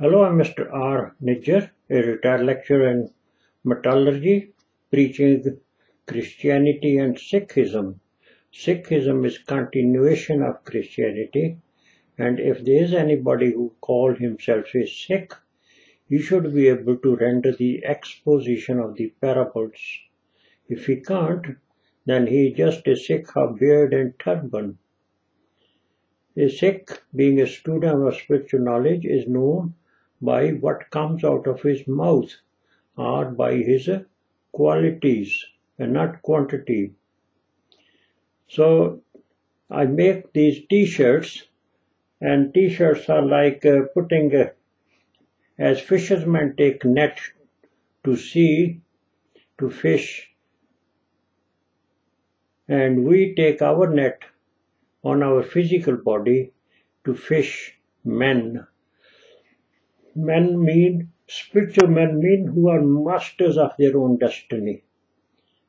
Hello, I'm Mr. R. Nijjhar, a retired lecturer in metallurgy, preaching Christianity and Sikhism. Sikhism is continuation of Christianity, and if there is anybody who calls himself a Sikh, he should be able to render the exposition of the parables. If he can't, then he is just a Sikh of beard and turban. A Sikh, being a student of spiritual knowledge, is known by what comes out of his mouth or by his qualities and not quantity. So I make these t-shirts and t-shirts are like uh, putting uh, as fishermen take net to sea to fish and we take our net on our physical body to fish men. Men mean, spiritual men mean who are masters of their own destiny.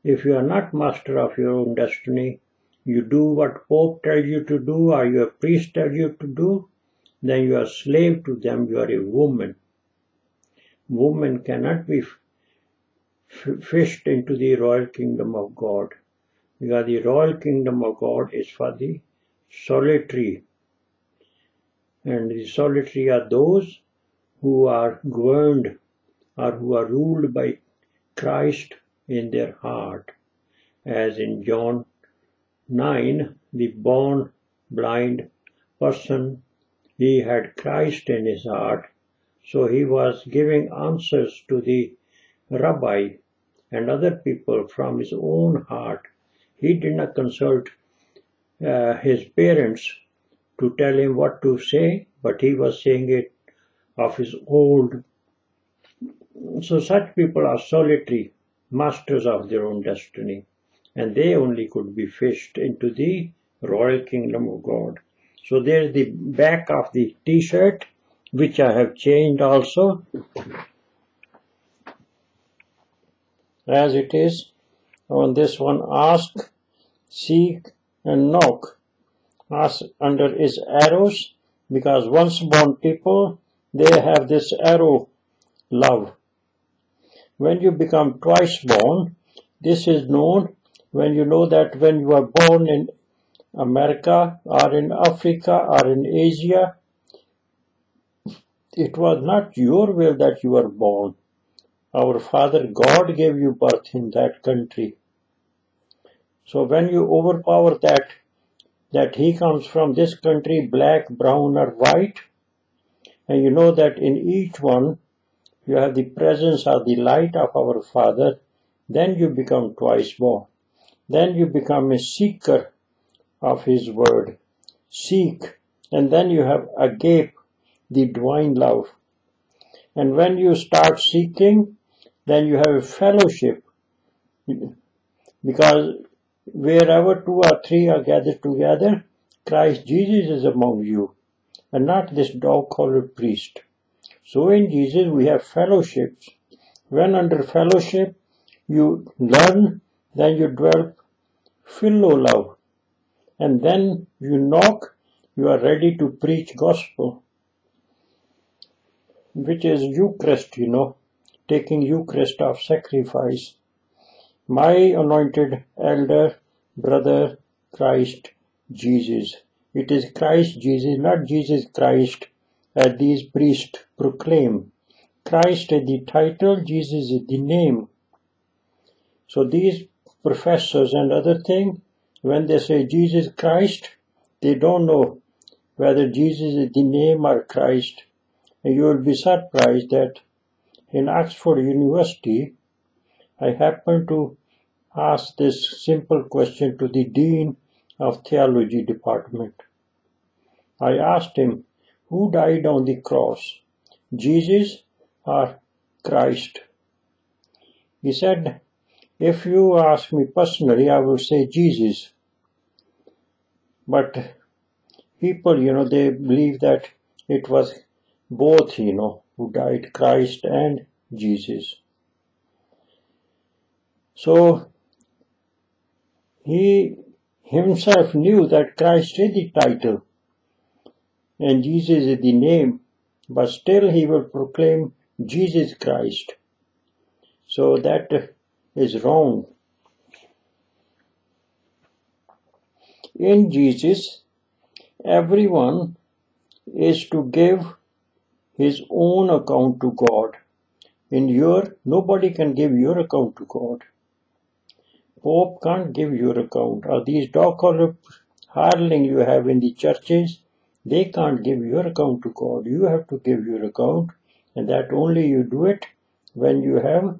If you are not master of your own destiny, you do what Pope tells you to do or your priest tells you to do, then you are slave to them, you are a woman. Woman cannot be fished into the royal kingdom of God because the royal kingdom of God is for the solitary. And the solitary are those who are governed or who are ruled by Christ in their heart. As in John 9, the born blind person, he had Christ in his heart, so he was giving answers to the rabbi and other people from his own heart. He did not consult uh, his parents to tell him what to say, but he was saying it of his old. So such people are solitary, masters of their own destiny, and they only could be fished into the royal kingdom of God. So there's the back of the t-shirt, which I have changed also, as it is on this one, ask, seek, and knock. Ask under is arrows, because once born people, they have this arrow love. When you become twice born, this is known when you know that when you are born in America or in Africa or in Asia, it was not your will that you were born. Our Father God gave you birth in that country. So when you overpower that, that he comes from this country, black, brown or white, and you know that in each one you have the presence of the light of our Father, then you become twice born. Then you become a seeker of His Word. Seek, and then you have agape, the divine love. And when you start seeking, then you have a fellowship. Because wherever two or three are gathered together, Christ Jesus is among you, and not this dog-collared priest. So in Jesus we have fellowships. When under fellowship you learn, then you develop philo love, and then you knock, you are ready to preach gospel, which is Eucharist, you know, taking Eucharist of sacrifice my anointed elder brother Christ Jesus. It is Christ Jesus, not Jesus Christ, as these priests proclaim. Christ is the title, Jesus is the name. So these professors and other thing, when they say Jesus Christ, they don't know whether Jesus is the name or Christ. And you will be surprised that in Oxford University, I happened to ask this simple question to the Dean of Theology Department. I asked him, who died on the cross, Jesus or Christ? He said, if you ask me personally, I will say Jesus. But people, you know, they believe that it was both, you know, who died, Christ and Jesus. So he himself knew that Christ is the title and Jesus is the name. but still he will proclaim Jesus Christ. So that is wrong. In Jesus, everyone is to give his own account to God. In your, nobody can give your account to God. Pope can't give your account. Or these dog-collar hireling you have in the churches, they can't give your account to God. You have to give your account, and that only you do it when you have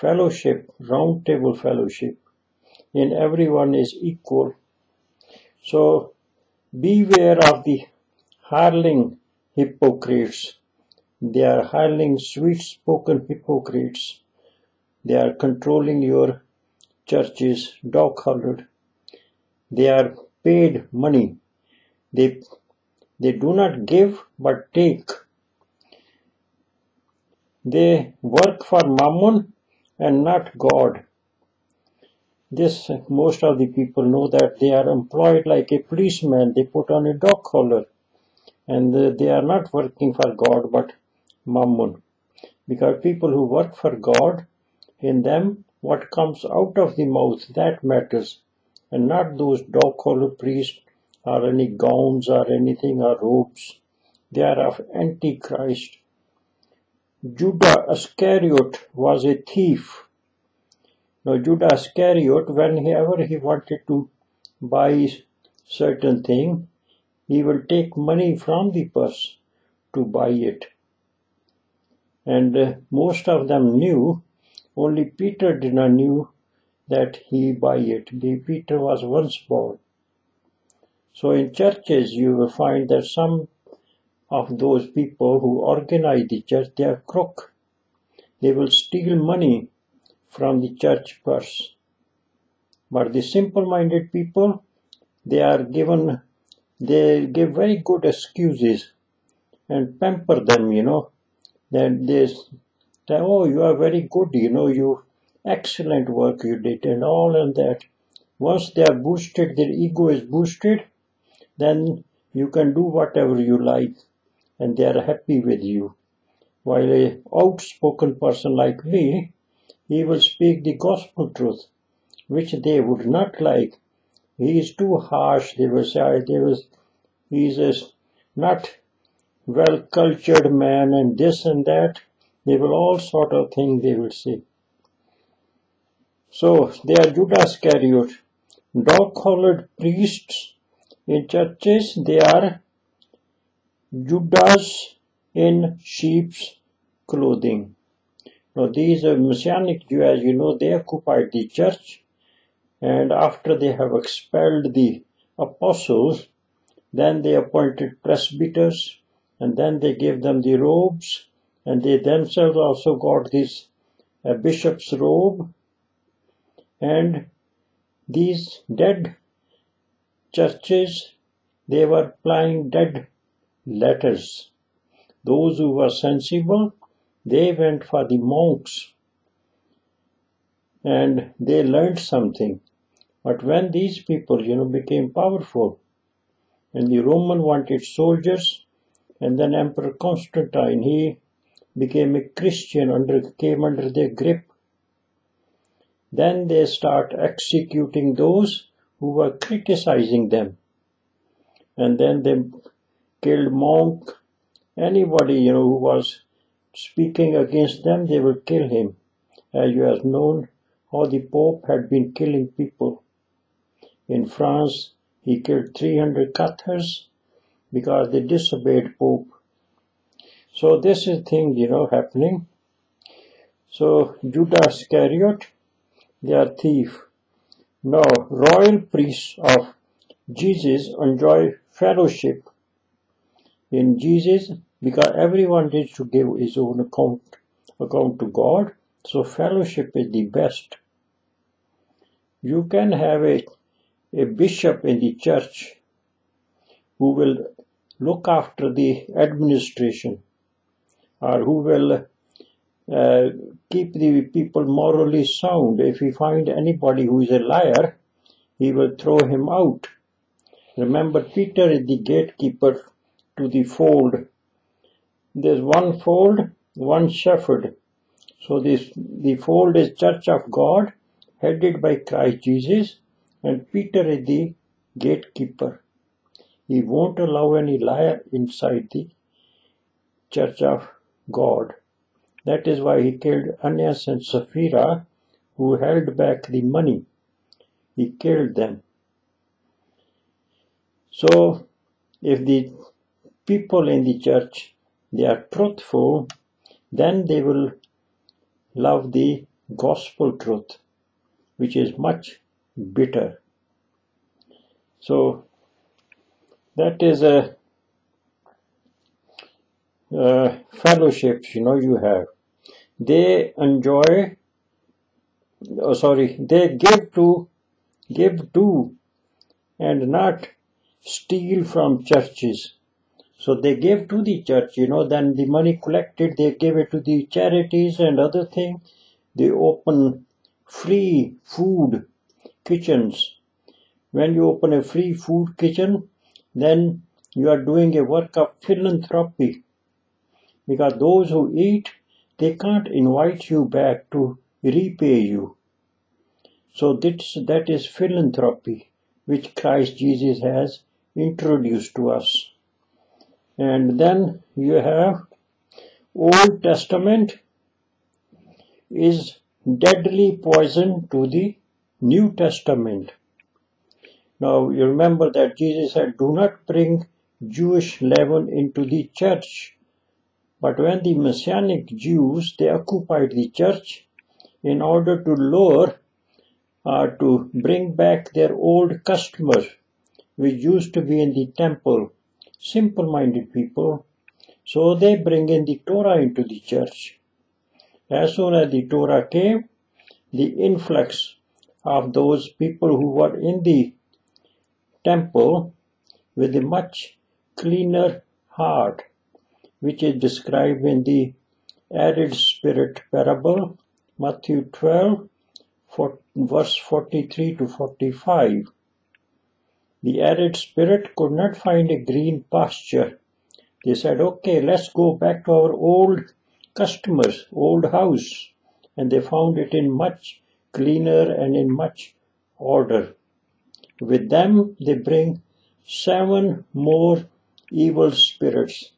fellowship, round table fellowship. In everyone is equal. So beware of the hireling hypocrites. They are hireling sweet spoken hypocrites. They are controlling your churches, dog collared. They are paid money. They they do not give but take. They work for Mammon and not God. This most of the people know that they are employed like a policeman. They put on a dog collar, and they are not working for God but Mammon. Because people who work for God, in them what comes out of the mouth that matters, and not those dog collar priests or any gowns or anything or robes. They are of Antichrist. Judah Iscariot was a thief. Now Judah Iscariot, whenever he wanted to buy certain thing, he will take money from the purse to buy it. And uh, most of them knew, only Peter did not knew that he buy it. The Peter was once born. So in churches, you will find that some of those people who organize the church, they are crook. They will steal money from the church purse. But the simple-minded people, they are given, they give very good excuses and pamper them, you know. That they say, oh, you are very good, you know, you excellent work you did and all and that. Once they are boosted, their ego is boosted, then you can do whatever you like and they are happy with you. While a outspoken person like me, he will speak the gospel truth, which they would not like. He is too harsh, they will say, they will, he is not well cultured man and this and that. They will all sort of things they will say. So they are Judas Iscariot, dog-collared priests in churches. They are Judas in sheep's clothing. Now these are Messianic Jews, as you know, they occupied the church and after they have expelled the apostles, then they appointed presbyters and then they gave them the robes and they themselves also got this a bishop's robe and these dead churches they were applying dead letters. Those who were sensible, they went for the monks and they learned something. But when these people, you know, became powerful and the Roman wanted soldiers and then Emperor Constantine, he became a Christian under, came under their grip. Then they start executing those who were criticizing them. And then they killed monk, anybody you know who was speaking against them, they will kill him. As you have known, how the Pope had been killing people. In France, he killed 300 Cathars because they disobeyed Pope. So this is thing, you know, happening. So Judas Iscariot, they are thief. Now, royal priests of Jesus enjoy fellowship in Jesus because everyone needs to give his own account account to God. So fellowship is the best. You can have a, a bishop in the church who will look after the administration or who will uh, keep the people morally sound. If he find anybody who is a liar, he will throw him out. Remember, Peter is the gatekeeper to the fold. there's one fold, one shepherd. So this the fold is Church of God, headed by Christ Jesus, and Peter is the gatekeeper. He won't allow any liar inside the Church of God. That is why he killed Ananias and Sapphira, who held back the money. He killed them. So, if the people in the church they are truthful, then they will love the gospel truth, which is much bitter. So that is a, Uh, a fellowship, you know, you have. They enjoy, oh, sorry, they give to, give to, and not steal from churches. So they gave to the church, you know, then the money collected, they gave it to the charities and other things. They open free food kitchens. When you open a free food kitchen, then you are doing a work of philanthropy. Because those who eat, they can't invite you back to repay you. So this, that is philanthropy, which Christ Jesus has introduced to us and then you have Old Testament is deadly poison to the New Testament. Now you remember that Jesus said, do not bring Jewish leaven into the church. But when the Messianic Jews, they occupied the church in order to lower or uh, to bring back their old customers, which used to be in the temple simple-minded people. So they bring in the Torah into the church. As soon as the Torah came, the influx of those people who were in the temple with a much cleaner heart, which is described in the arid spirit parable, Matthew 12, verse 43 to 45. The arid spirit could not find a green pasture. They said, okay, let's go back to our old customers, old house. And they found it in much cleaner and in much order. With them, they bring seven more evil spirits.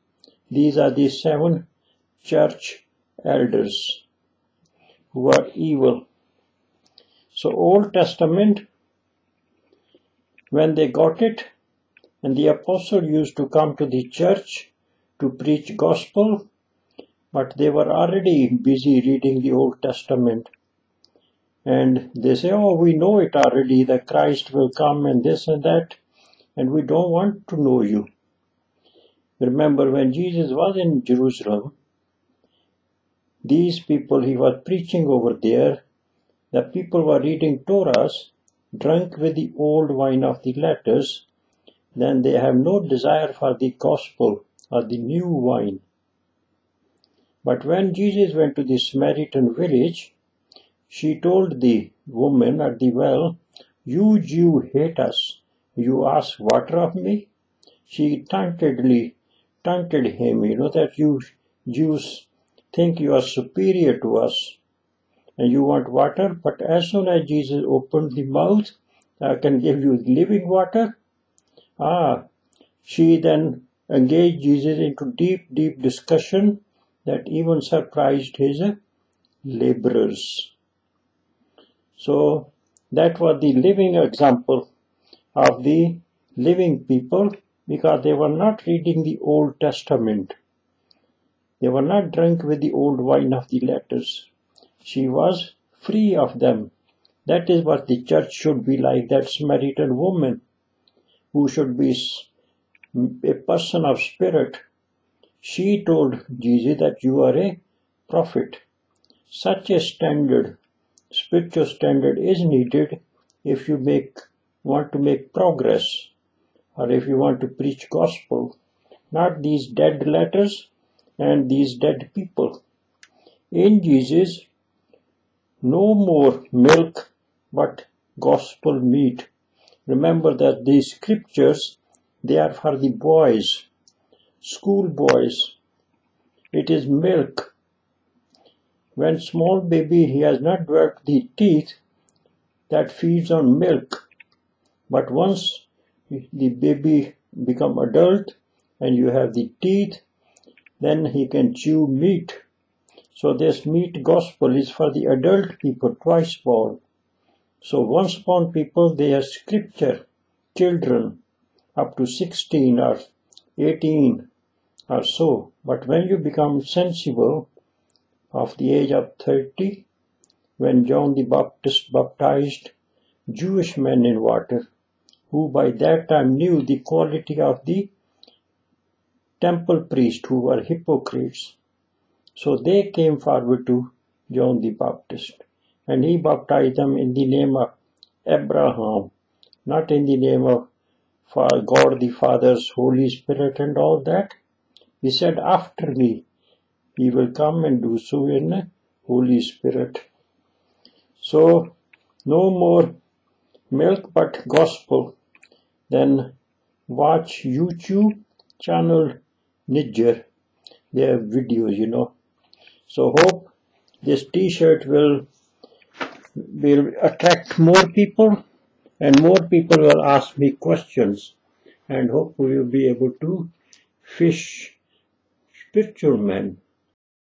These are the seven church elders who are evil. So Old Testament when they got it, and the apostle used to come to the church to preach gospel, but they were already busy reading the Old Testament. And they say, oh, we know it already, that Christ will come and this and that, and we don't want to know you. Remember, when Jesus was in Jerusalem, these people he was preaching over there, the people were reading Torahs, drunk with the old wine of the letters, then they have no desire for the gospel or the new wine. But when Jesus went to the Samaritan village, she told the woman at the well, You Jew hate us. You ask water of me? She tauntedly taunted him, you know, that you Jews think you are superior to us and you want water, but as soon as Jesus opened the mouth, I can give you living water. Ah, she then engaged Jesus into deep, deep discussion that even surprised his laborers. So that was the living example of the living people because they were not reading the Old Testament. They were not drunk with the old wine of the letters. She was free of them. That is what the church should be like, that Samaritan woman who should be a person of spirit. She told Jesus that you are a prophet. Such a standard, spiritual standard is needed if you make want to make progress or if you want to preach gospel, not these dead letters and these dead people. In Jesus, no more milk, but gospel meat. Remember that these scriptures, they are for the boys, school boys, It is milk. When small baby he has not developed the teeth that feeds on milk. But once the baby become adult and you have the teeth, then he can chew meat. So this meat gospel is for the adult people, twice born. So once born people, they are scripture children up to 16 or 18 or so. But when you become sensible of the age of 30, when John the Baptist baptized Jewish men in water, who by that time knew the quality of the temple priests who were hypocrites. So they came forward to John the Baptist and he baptized them in the name of Abraham, not in the name of God the Father's Holy Spirit and all that. He said, After me, he will come and do so in Holy Spirit. So, no more milk but gospel. Then watch YouTube channel Nijjhar. Have videos, you know. So hope this t-shirt will will attract more people and more people will ask me questions and hope we will be able to fish spiritual men